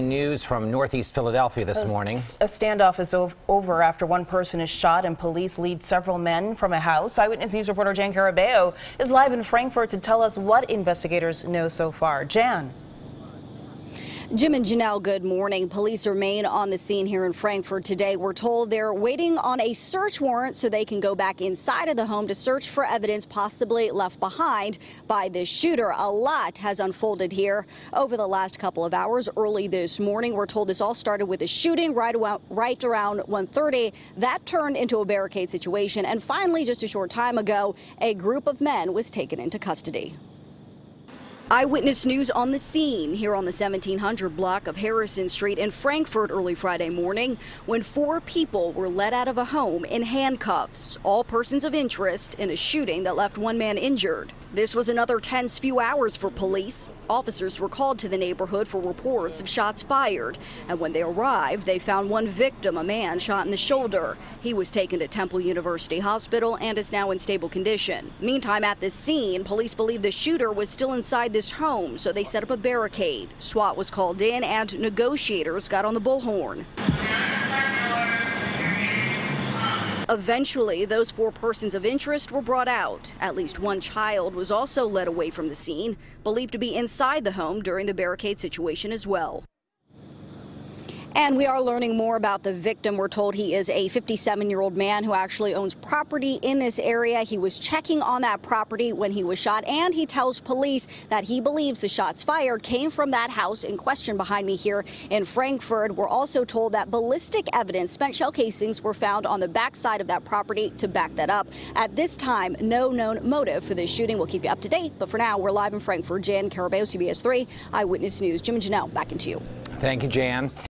News from Northeast Philadelphia this morning. A standoff is over after one person is shot and police lead several men from a house. Eyewitness News reporter Jan Carabeo is live in Frankford to tell us what investigators know so far. Jan. Jim and Janelle, good morning. Police remain on the scene here in Frankford today. We're told they're waiting on a search warrant so they can go back inside of the home to search for evidence possibly left behind by this shooter. A lot has unfolded here over the last couple of hours. Early this morning, we're told this all started with a shooting right right around 1.30. That turned into a barricade situation. And finally, just a short time ago, a group of men was taken into custody. Eyewitness News on the scene here on the 1700 block of Harrison Street in Frankford early Friday morning when four people were led out of a home in handcuffs, all persons of interest in a shooting that left one man injured. This was another tense few hours for police. Officers were called to the neighborhood for reports of shots fired, and when they arrived, they found one victim, a man shot in the shoulder. He was taken to Temple University Hospital and is now in stable condition. Meantime, at the scene, police believe the shooter was still inside this home, so they set up a barricade. SWAT was called in and negotiators got on the bullhorn. Eventually, those four persons of interest were brought out. At least one child was also led away from the scene, believed to be inside the home during the barricade situation as well. And we are learning more about the victim. We're told he is a 57 year old man who actually owns property in this area. He was checking on that property when he was shot, and he tells police that he believes the shots fired came from that house in question behind me here in Frankford. We're also told that ballistic evidence, spent shell casings, were found on the backside of that property to back that up. At this time, no known motive for this shooting. We'll keep you up to date, but for now, we're live in Frankford. Jan Carabeo, CBS 3 Eyewitness News. Jim and Janelle, back into you. Thank you, Jan.